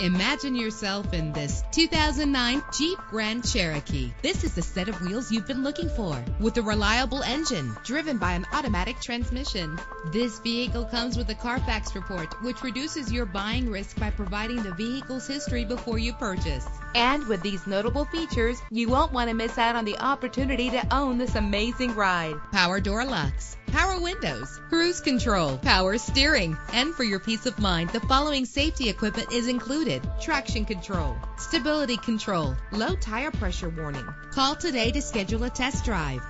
Imagine yourself in this 2009 Jeep Grand Cherokee. This is the set of wheels you've been looking for with a reliable engine driven by an automatic transmission. This vehicle comes with a Carfax report, which reduces your buying risk by providing the vehicle's history before you purchase. And with these notable features, you won't want to miss out on the opportunity to own this amazing ride. Power door locks, power windows, cruise control, power steering. And for your peace of mind, the following safety equipment is included. Traction control, stability control, low tire pressure warning. Call today to schedule a test drive.